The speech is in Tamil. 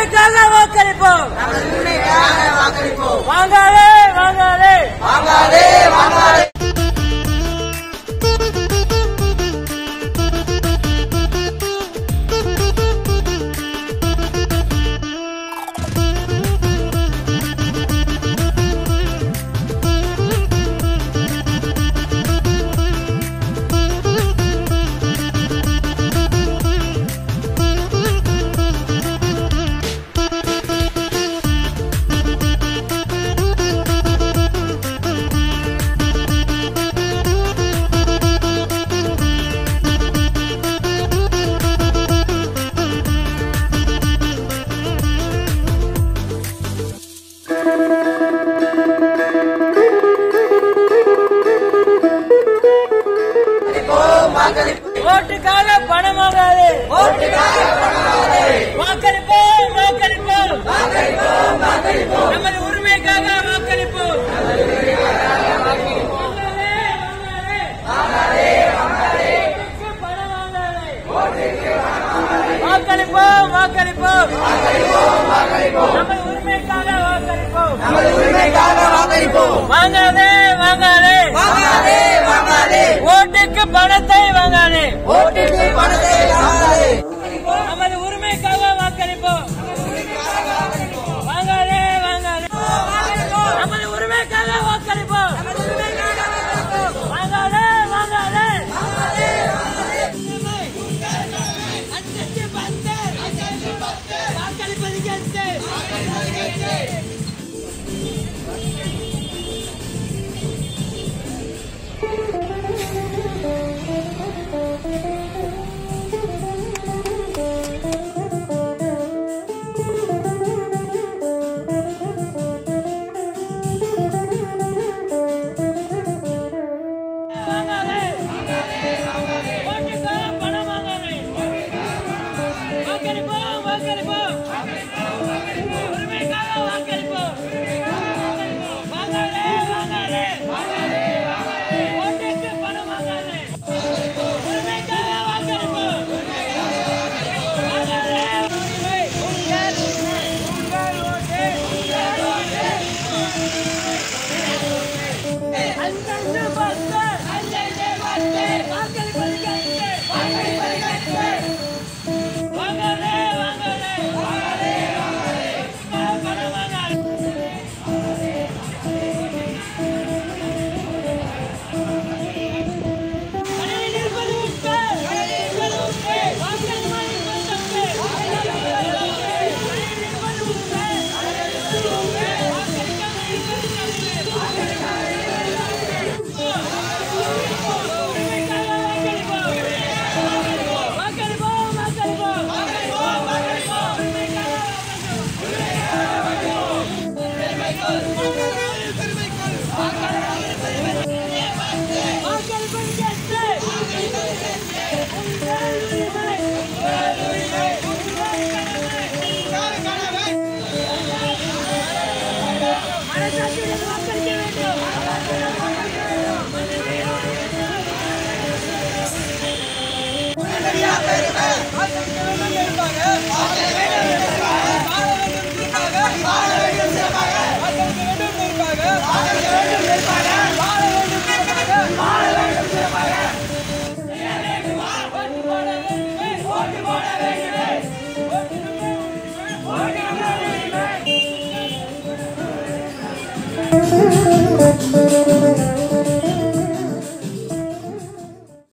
Declarar la voz, ஓட்டுக்காக பணமாகாது. வாக்களிப்போம் வாக்களிப்போம். நமது உரிமைக்காக வாக்களிப்போம். வாக்களிப்போம் வாக்களிப்போம். நமது உரிமைக்காக வாக்களிப்போம். நமது உரிமைக்காக வாக்களிப்போம். வாங்காதே வாங்காதே. すばらしいですよ。Música